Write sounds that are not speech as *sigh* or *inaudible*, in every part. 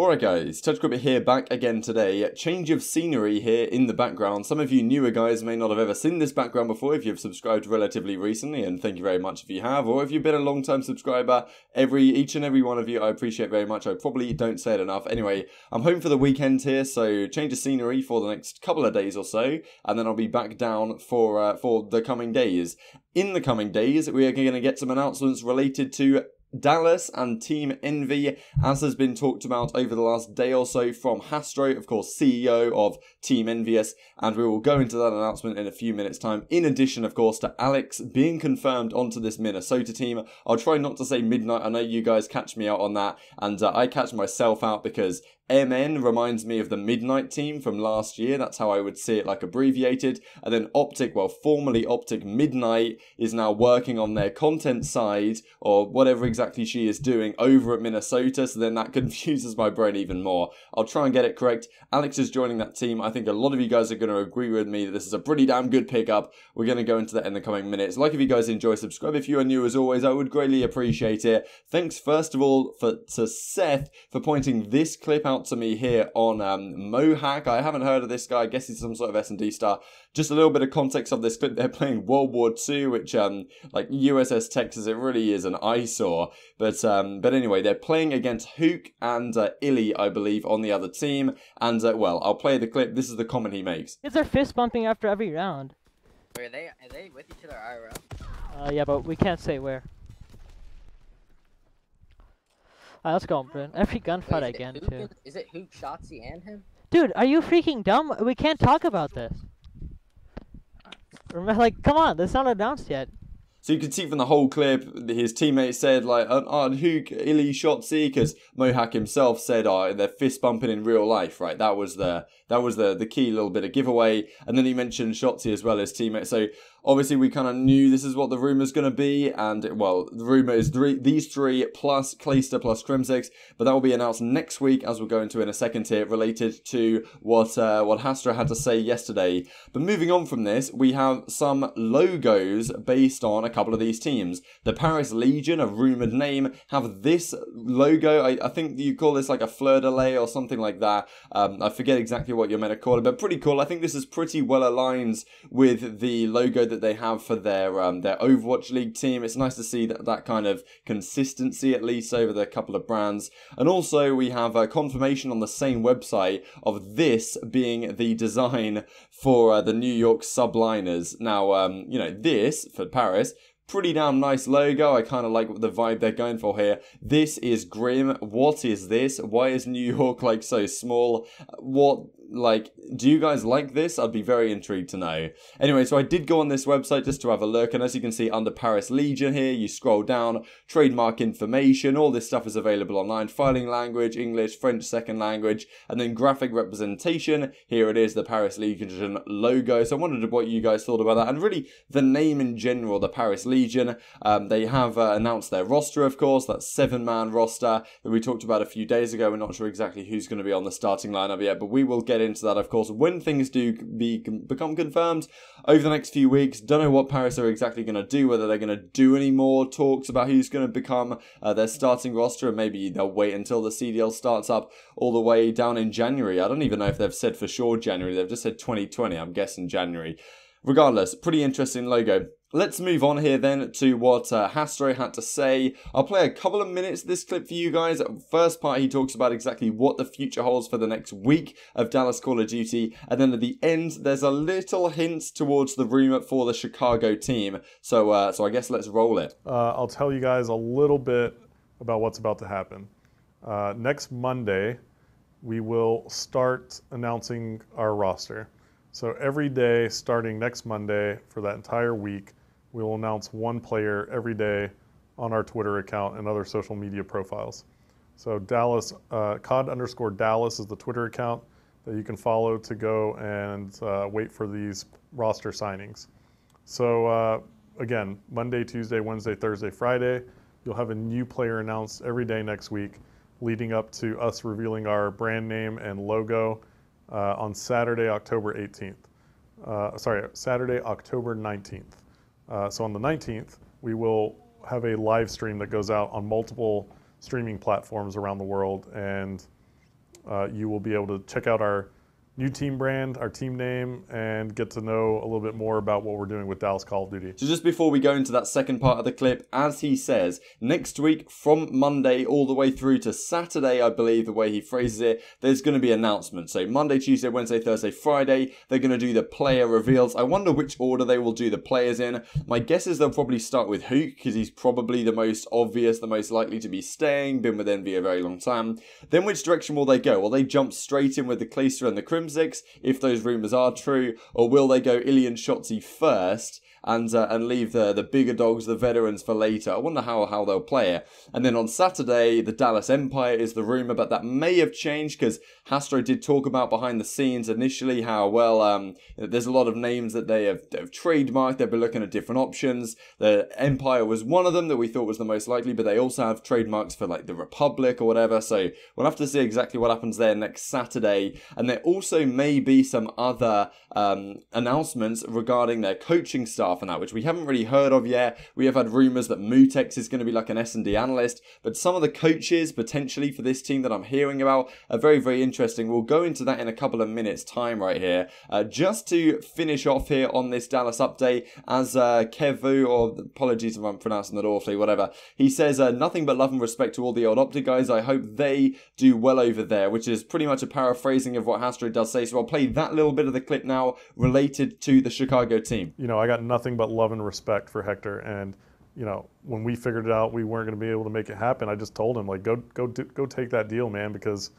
Alright guys, Touch here back again today. Change of scenery here in the background. Some of you newer guys may not have ever seen this background before if you've subscribed relatively recently, and thank you very much if you have, or if you've been a long time subscriber, every each and every one of you I appreciate very much. I probably don't say it enough. Anyway, I'm home for the weekend here, so change of scenery for the next couple of days or so, and then I'll be back down for uh, for the coming days. In the coming days, we are going to get some announcements related to Dallas and Team Envy, as has been talked about over the last day or so from Hastro, of course, CEO of Team EnVyUs, and we will go into that announcement in a few minutes' time. In addition, of course, to Alexx being confirmed onto this Minnesota team. I'll try not to say midnight. I know you guys catch me out on that, and uh, I catch myself out because MN reminds me of the Midnight team from last year. That's how I would see it, like abbreviated. And then Optic, well, formerly Optic Midnight, is now working on their content side or whatever exactly she is doing over at Minnesota. So then that *laughs* confuses my brain even more. I'll try and get it correct. Alexx is joining that team. I think a lot of you guys are going to agree with me that this is a pretty damn good pickup. We're going to go into that in the coming minutes. Like if you guys enjoy, subscribe if you are new as always. I would greatly appreciate it. Thanks first of all for to Seth for pointing this clip out out to me here on um, Mohac. I haven't heard of this guy. I guess he's some sort of S&D star. Just a little bit of context of this clip. They're *laughs* playing World War II, which, um, like USS Texas, it really is an eyesore. But um, but anyway, they're playing against Huke and uh, iLLeY, I believe, on the other team. And, uh, well, I'll play the clip. This is the comment he makes. Is are fist bumping after every round. Are they, are they with each other IRL? Uh, yeah, but we can't say where. Alright, let's go, Brent. Every gunfight Wait, again, Huke too. Is it Huke, Shotzzy, and him? Dude, are you freaking dumb? We can't talk about this. Remember, like, come on, this not announced yet. So you can see from the whole clip, his teammate said like, uh, uh, "On oh Huke, iLLeY, Shotzzy," because Mohak himself said, "Oh, they're fist bumping in real life." Right, that was the that was the the key little bit of giveaway. And then he mentioned Shotzzy as well as teammate. So obviously we kind of knew this is what the rumor's going to be, and well, the rumor is three, these three plus Clayster plus Crimsix, but that will be announced next week, as we'll go into in a second here, related to what uh, what Hastro had to say yesterday. But moving on from this, we have some logos based on a couple of these teams. The Paris Legion, a rumored name, have this logo. I, I think you call this like a fleur de lis or something like that. Um, I forget exactly what you're meant to call it, but pretty cool. I think this is pretty well aligned with the logo that they have for their um, their Overwatch League team. It's nice to see that that kind of consistency at least over the couple of brands. And also we have a confirmation on the same website of this being the design for uh, the New York subliners. Now, um, you know, this for Paris pretty damn nice logo. I kind of like the vibe they're going for here. This is Grim. What is this? Why is New York like so small? What like do you guys like this? I'd be very intrigued to know. Anyway so i did go on this website just to have a look and as you can see under paris legion here you scroll down trademark information all this stuff is available online filing language english french second language and then graphic representation here it is the paris legion logo. So i wondered what you guys thought about that and really the name in general the paris legion um, they have uh, announced their roster of course that seven man roster that we talked about a few days ago. We're not sure exactly who's going to be on the starting lineup yet but we will get into that, of course, when things do be become confirmed over the next few weeks. Don't know what Paris are exactly going to do, whether they're going to do any more talks about who's going to become uh, their starting roster, and maybe they'll wait until the CDL starts up all the way down in January. I don't even know if they've said for sure January. They've just said 2020. I'm guessing January. Regardless, pretty interesting logo. Let's move on here then to what uh, Hastro had to say. I'll play a couple of minutes of this clip for you guys. First part, he talks about exactly what the future holds for the next week of Dallas Call of Duty. And then at the end, there's a little hint towards the rumor for the Chicago team. So, uh, so I guess let's roll it. Uh, I'll tell you guys a little bit about what's about to happen. Uh, next Monday, we will start announcing our roster. So every day starting next Monday for that entire week, we will announce one player every day on our Twitter account and other social media profiles. So Dallas, uh, COD underscore Dallas is the Twitter account that you can follow to go and uh, wait for these roster signings. So uh, again, Monday, Tuesday, Wednesday, Thursday, Friday, you'll have a new player announced every day next week, leading up to us revealing our brand name and logo uh, on Saturday, October 18th. Uh, sorry, Saturday, October 19th. Uh, so on the 19th, we will have a live stream that goes out on multiple streaming platforms around the world, and uh, you will be able to check out our new team brand, our team name, and get to know a little bit more about what we're doing with Dallas Call of Duty. So just before we go into that second part of the clip, as he says, next week from Monday all the way through to Saturday, I believe the way he phrases it, there's going to be announcements. So Monday, Tuesday, Wednesday, Thursday, Friday, they're going to do the player reveals. I wonder which order they will do the players in. My guess is they'll probably start with Huke because he's probably the most obvious, the most likely to be staying, been with Envy a very long time. Then which direction will they go? Will they jump straight in with the Clayster and the If those rumours are true, or will they go Ilian Shotzzy first? And uh, and leave the the bigger dogs, the veterans for later. I wonder how how they'll play it. And then on Saturday, the Dallas Empire is the rumor, but that may have changed because Hastro did talk about behind the scenes initially how well um, there's a lot of names that they have, have trademarked. They've been looking at different options. The Empire was one of them that we thought was the most likely, but they also have trademarks for like the Republic or whatever. So we'll have to see exactly what happens there next Saturday. And there also may be some other um, announcements regarding their coaching staff and that, which we haven't really heard of yet. We have had rumors that Mutex is going to be like an S&D analyst, but some of the coaches potentially for this team that I'm hearing about are very, very interesting. We'll go into that in a couple of minutes time right here. Uh, just to finish off here on this Dallas update, as uh, Kevu, or apologies if I'm pronouncing that awfully, whatever, he says, uh, nothing but love and respect to all the old Optic guys. I hope they do well over there, which is pretty much a paraphrasing of what Hastro does say. So I'll play that little bit of the clip now related to the Chicago team. You know, I got nothing but love and respect for Hector, and you know, when we figured it out, we weren't going to be able to make it happen. I just told him like, go go do, go take that deal, man, because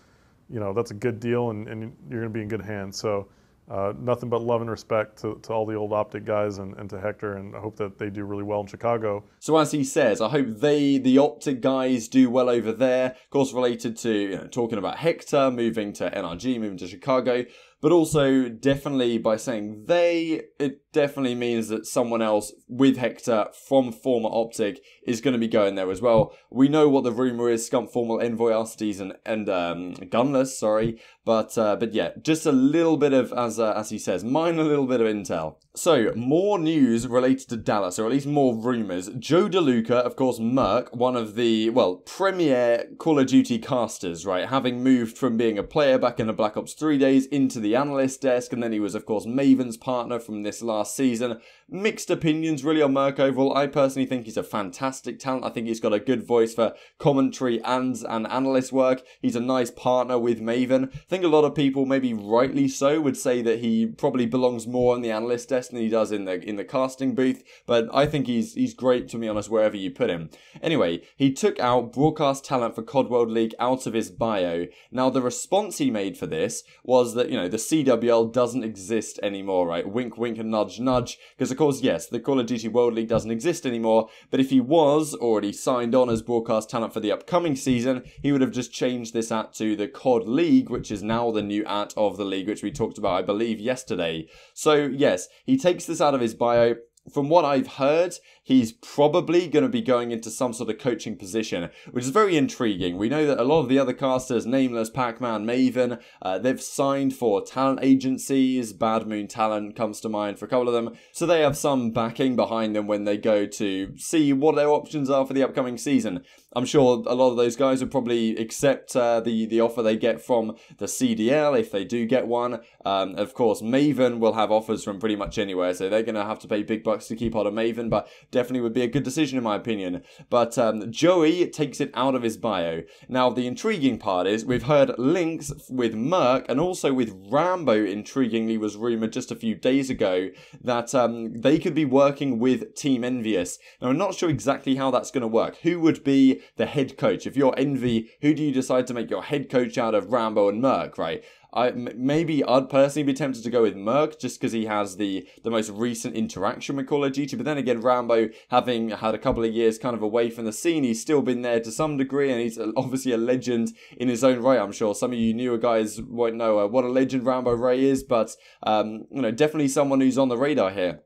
you know that's a good deal, and, and you're going to be in good hands. So. Uh, nothing but love and respect to, to all the old optic guys and, and to Hector, and I hope that they do really well in Chicago. So as he says, I hope they, the optic guys, do well over there. Of course, related to you know, talking about Hector moving to NRG, moving to Chicago, but also definitely by saying they, it definitely means that someone else with Hector from former Optic is going to be going there as well. We know what the rumor is: Scump, formal Envoy, Arcitys, and and um, Gunless. Sorry, but uh, but yeah, just a little bit of as uh, as he says, mine a little bit of intel. So more news related to Dallas, or at least more rumors. Joe DeLuca, of course, Merk, one of the well premier Call of Duty casters, right, having moved from being a player back in the Black Ops 3 days into the analyst desk, and then he was, of course, Maven's partner from this last season. Mixed opinions really on overall. I personally think he's a fantastic talent. I think he's got a good voice for commentary and and analyst work. He's a nice partner with Maven. I think a lot of people, maybe rightly so, would say that he probably belongs more on the analyst desk than he does in the in the casting booth. But I think he's he's great to be honest wherever you put him. Anyway, he took out broadcast talent for COD World League out of his bio. Now the response he made for this was that you know the CWL doesn't exist anymore, right? Wink, wink, and nudge, nudge. Because of course, yes, the Call of Duty World League doesn't exist anymore. But if he was already signed on as broadcast talent for the upcoming season, he would have just changed this at to the COD League, which is now the new at of the league, which we talked about, I believe, yesterday. So yes, he takes this out of his bio from what I've heard, he's probably going to be going into some sort of coaching position, which is very intriguing. We know that a lot of the other casters, Nameless, Pac-Man, Maven, uh, they've signed for talent agencies. Bad Moon Talent comes to mind for a couple of them. So they have some backing behind them when they go to see what their options are for the upcoming season. I'm sure a lot of those guys would probably accept uh, the the offer they get from the CDL if they do get one. Um, of course, Maven will have offers from pretty much anywhere, so they're going to have to pay big bucks to keep hold of Maven, but definitely would be a good decision in my opinion. But um, Joey takes it out of his bio. Now, the intriguing part is we've heard links with Merk and also with Rambo. Intriguingly, was rumored just a few days ago that um, they could be working with Team EnVyUs. Now, I'm not sure exactly how that's going to work. Who would be the head coach. If you're Envy, who do you decide to make your head coach out of Rambo and Merk, right? I maybe I'd personally be tempted to go with Merk just because he has the the most recent interaction with Call of Duty. But then again, Rambo, having had a couple of years kind of away from the scene, he's still been there to some degree, and he's obviously a legend in his own right. I'm sure some of you newer guys won't know uh, what a legend Rambo Ray is, but um, you know, definitely someone who's on the radar here.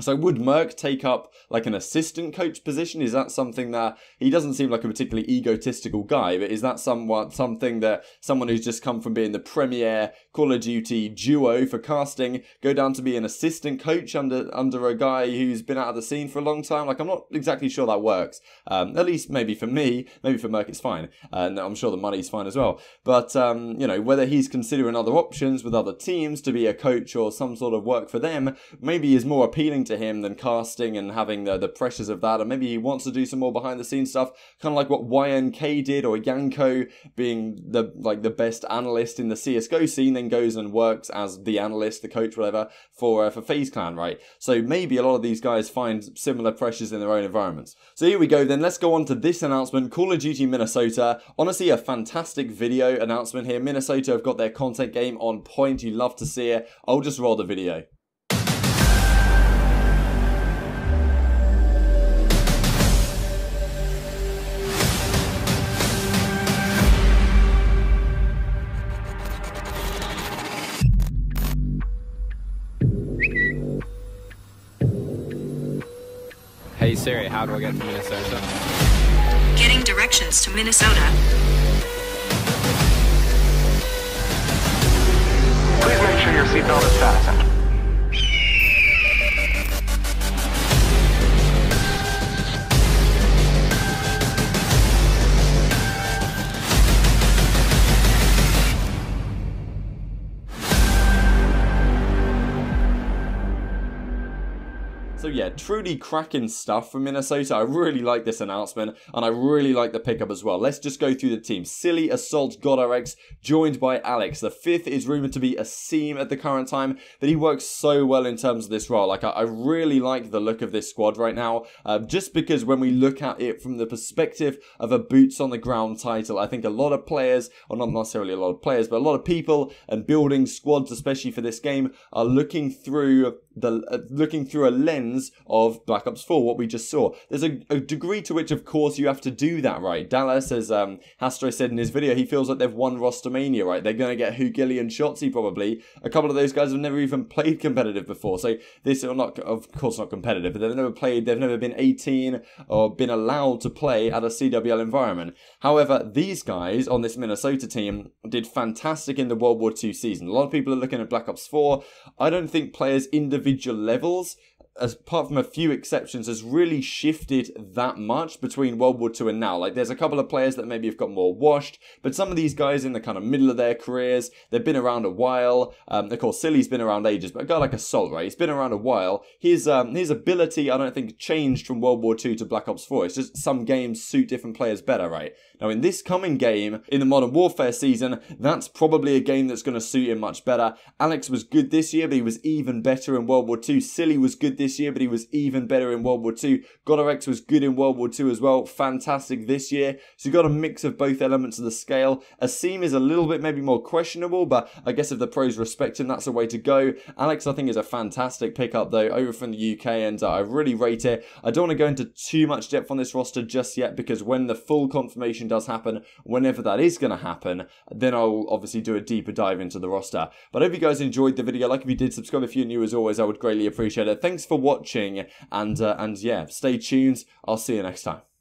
So would Merk take up like an assistant coach position? Is that something that he doesn't seem like a particularly egotistical guy, but is that somewhat something that someone who's just come from being the premier Call of Duty duo for casting go down to be an assistant coach under under a guy who's been out of the scene for a long time? Like I'm not exactly sure that works. Um, at least maybe for me, maybe for Merk it's fine, and I'm sure the money's fine as well. But um, you know whether he's considering other options with other teams to be a coach or some sort of work for them, maybe is more appealing to him than casting and having the, the pressures of that. And maybe he wants to do some more behind the scenes stuff, kind of like what YNK did or Janko being the like the best analyst in the CSGO scene, then goes and works as the analyst, the coach, whatever, for uh, for FaZe Clan, right? So maybe a lot of these guys find similar pressures in their own environments. So here we go then, let's go on to this announcement, Call of Duty Minnesota. Honestly, a fantastic video announcement here. Minnesota have got their content game on point. You love to see it. I'll just roll the video. Hey Siri, how do I get to Minnesota? Getting directions to Minnesota. Please make sure your seatbelt is fastened. So yeah, truly cracking stuff from Minnesota. I really like this announcement, and I really like the pickup as well. Let's just go through the team. Silly, Assault, GodRx, joined by Alexx. The fifth is rumored to be Asim at the current time, but he works so well in terms of this role. Like, I, I really like the look of this squad right now, uh, just because when we look at it from the perspective of a boots on the ground title, I think a lot of players, or not necessarily a lot of players, but a lot of people and building squads, especially for this game, are looking through the uh, looking through a lens of Black Ops 4, what we just saw. There's a, a, degree to which, of course, you have to do that, right? Dallas, as um, Hastro said in his video, he feels like they've won Rostermania, right? They're going to get Hugilli and Shotzzy probably. A couple of those guys have never even played competitive before, so this are not, of course, not competitive, but they've never played, they've never been 18 or been allowed to play at a CWL environment. However, these guys on this Minnesota team did fantastic in the World War II season. A lot of people are looking at Black Ops 4. I don't think players individual levels as apart from a few exceptions, has really shifted that much between World War II and now. Like, there's a couple of players that maybe have got more washed, but some of these guys in the kind of middle of their careers, they've been around a while. Um, of course, Silly's been around ages, but a guy like Assault, right? He's been around a while. His um, his ability, I don't think, changed from World War II to Black Ops 4. It's just some games suit different players better, right? Now, in this coming game, in the Modern Warfare season, that's probably a game that's going to suit him much better. Alexx was good this year, but he was even better in World War II. Silly was good this year, but he was even better in World War II. GodRx was good in World War II as well. Fantastic this year. So you've got a mix of both elements of the scale. Asim is a little bit maybe more questionable, but I guess if the pros respect him, that's the way to go. Alexx, I think, is a fantastic pickup, though, over from the UK, and uh, I really rate it. I don't want to go into too much depth on this roster just yet, because when the full confirmation does happen, whenever that is going to happen, then I'll obviously do a deeper dive into the roster. But I hope you guys enjoyed the video. Like if you did, subscribe if you're new as always. I would greatly appreciate it. Thanks for watching, and uh, and yeah, stay tuned. I'll see you next time.